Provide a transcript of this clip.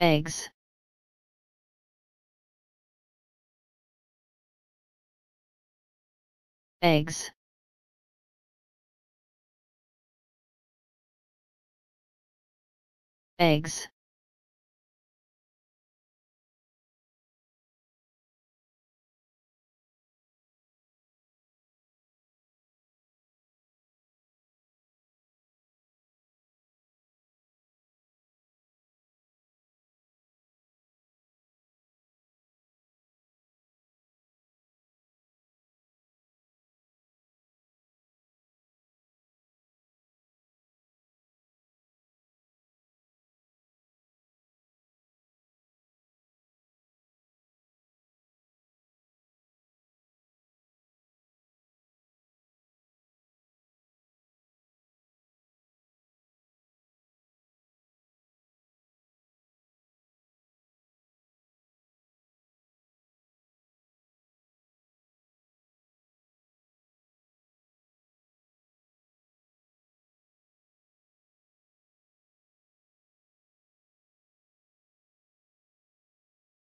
eggs. Eggs. Eggs.